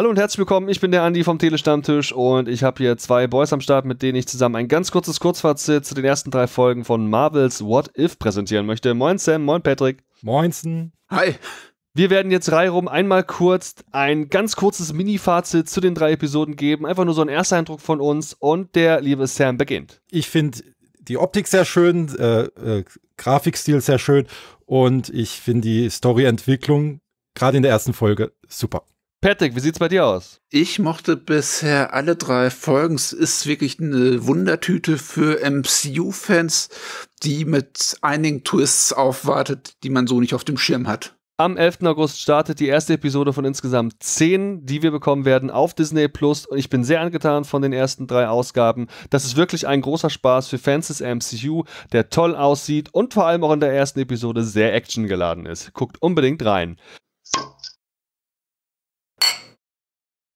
Hallo und herzlich willkommen, ich bin der Andi vom Telestammtisch und ich habe hier zwei Boys am Start, mit denen ich zusammen ein ganz kurzes Kurzfazit zu den ersten drei Folgen von Marvels What If präsentieren möchte. Moin Sam, moin Patrick. Moinsen. Hi. Wir werden jetzt reihum einmal kurz ein ganz kurzes Mini-Fazit zu den drei Episoden geben. Einfach nur so ein erster Eindruck von uns und der liebe Sam beginnt. Ich finde die Optik sehr schön, äh, äh, Grafikstil sehr schön und ich finde die Storyentwicklung gerade in der ersten Folge super. Patrick, wie sieht's bei dir aus? Ich mochte bisher alle drei Folgen. Es ist wirklich eine Wundertüte für MCU-Fans, die mit einigen Twists aufwartet, die man so nicht auf dem Schirm hat. Am 11. August startet die erste Episode von insgesamt zehn, die wir bekommen werden auf Disney Plus. Und ich bin sehr angetan von den ersten drei Ausgaben. Das ist wirklich ein großer Spaß für Fans des MCU, der toll aussieht und vor allem auch in der ersten Episode sehr actiongeladen ist. Guckt unbedingt rein.